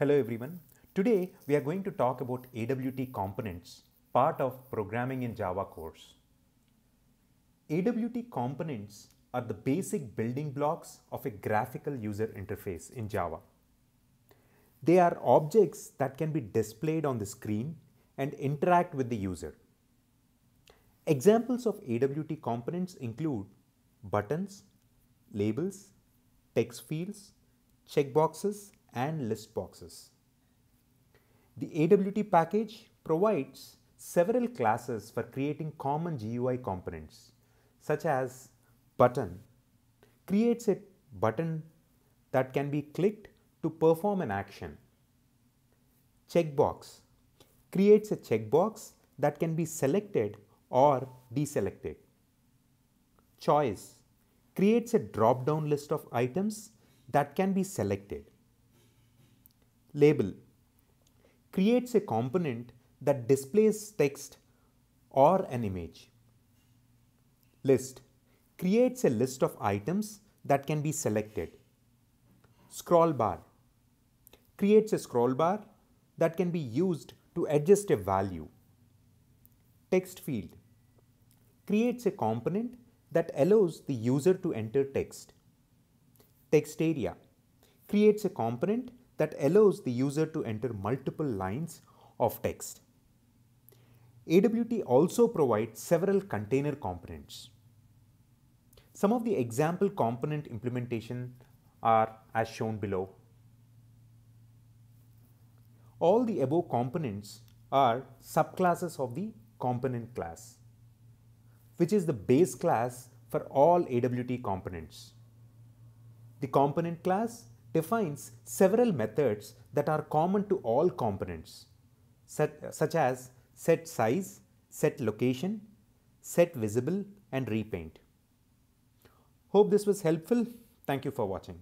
Hello everyone. Today we are going to talk about AWT components, part of programming in Java course. AWT components are the basic building blocks of a graphical user interface in Java. They are objects that can be displayed on the screen and interact with the user. Examples of AWT components include buttons, labels, text fields, checkboxes, and list boxes. The AWT package provides several classes for creating common GUI components, such as button creates a button that can be clicked to perform an action. Checkbox creates a checkbox that can be selected or deselected. Choice creates a drop-down list of items that can be selected. Label creates a component that displays text or an image. List creates a list of items that can be selected. Scroll bar creates a scroll bar that can be used to adjust a value. Text field creates a component that allows the user to enter text. Text area creates a component that allows the user to enter multiple lines of text. AWT also provides several container components. Some of the example component implementation are as shown below. All the above components are subclasses of the component class, which is the base class for all AWT components. The component class defines several methods that are common to all components, such as set size, set location, set visible, and repaint. Hope this was helpful. Thank you for watching.